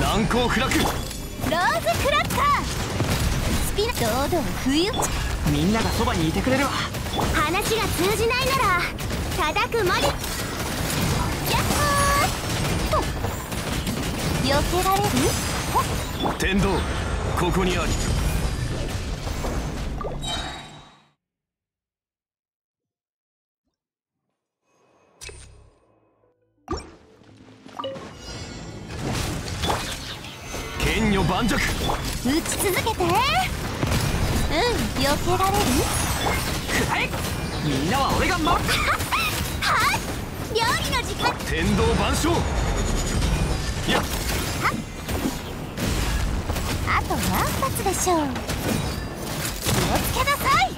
難攻不落。ローズクラッカー。スピナ堂々冬みんながそばにいてくれるわ。話が通じないなら叩くまで。やっほー。避けられる？天道ここにあり剣女盤石。打ち続けて。うん避けられる？はい。みんなは俺が守る はっ料理の時間。天道万象。やっ。あと何発でしょう。気をつけなさい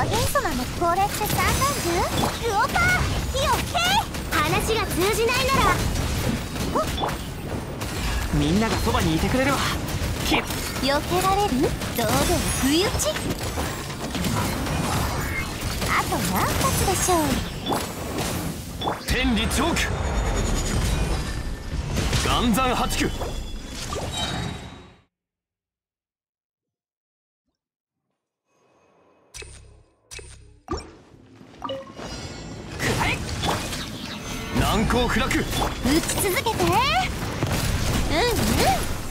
岩元素なのこれって三段銃ルオパー火をけ話が通じないならみんながそばにいてくれるわき避けられる堂々不意打ちあと何発でしょう天理チョーク岩山八九。不落打ち続けて。うんう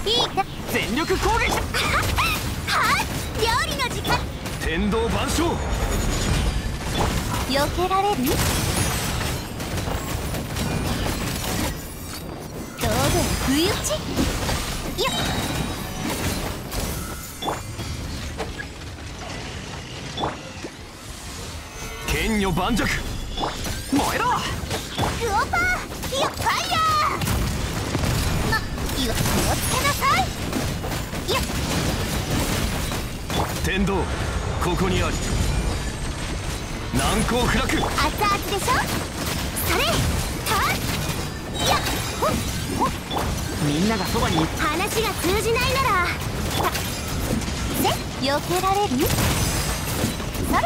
ん。いいか。全力攻撃。はっ。料理の時間。天道万象。避けられる？堂々不意打ち？よっ剣女盤石。燃えろルオパー天道。ここにあり。難攻不落。熱々でしょ？それたやっほっほ。っみんながそばに。い話が通じないならたで避けられる？それ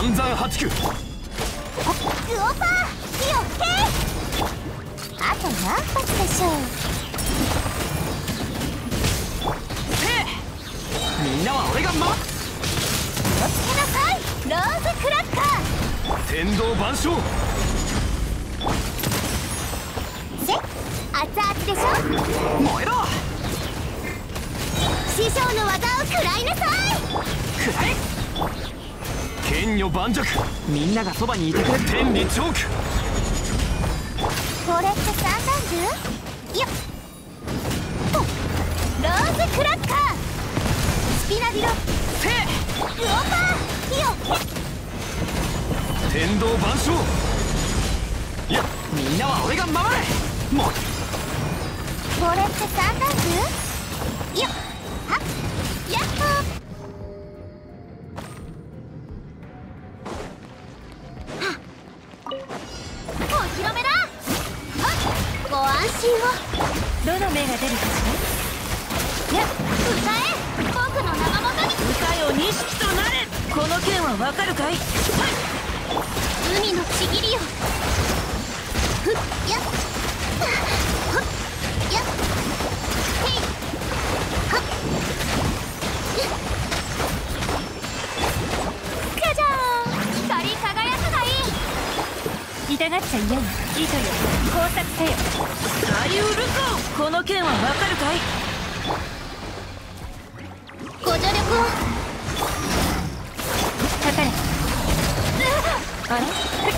岩山八九ルオパー火を吹けあと何発でしょう。みんなは俺が守る気をつけなさい。ローズクラッカー。天道万象。せ熱々でしょ？燃えろ。師匠の技を食らいなさい。くらえ剣女盤石みんながそばにいてくれる。天理チョーク。これって三段銃よっほっローズクラッカー。スピナビロ。せルオパー火を天道万象。や。っみんなは俺が守れ。もう。これって三段銃よっは？っやっほーお披露目だご安心を。どの目が出るかしや歌え。僕の名のもとに。ら歌よ錦となれ。この剣はわかるかい。海のちぎりよ痛がっちゃ嫌な糸よ。考察せよ。あゆるか。この件はわかるかい？ご助力を。かかれあれ？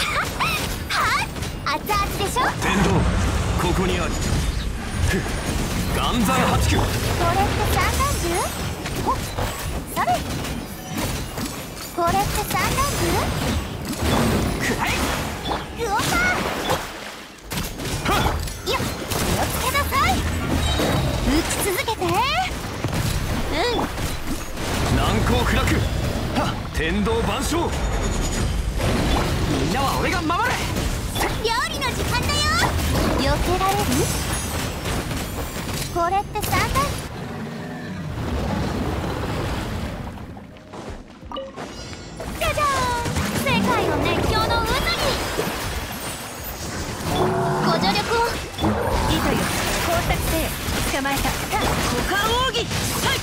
ここにありふっ。岩山八九。これって三段銃それ。これって三段くらえオパーはっ。いや気をつけなさい。打ち続けて。うん。難攻不落。はっ。天道万象。みんなは俺が守る。料理の時間だよ避けられる。これって三段じゃじゃーん世界を熱狂の渦にご助力を糸よ工作せよ捕まえた股間奥義はい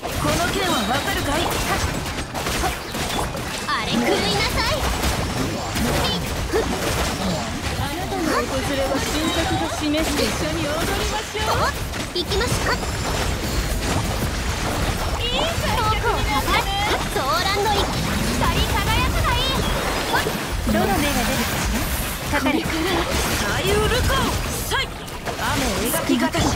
この剣はわかるかい示して一緒に踊りましょうお行きますか。いいか遠くをの光り輝くがいい。どの目が出るかしら。かかルコンサイ雨描き方し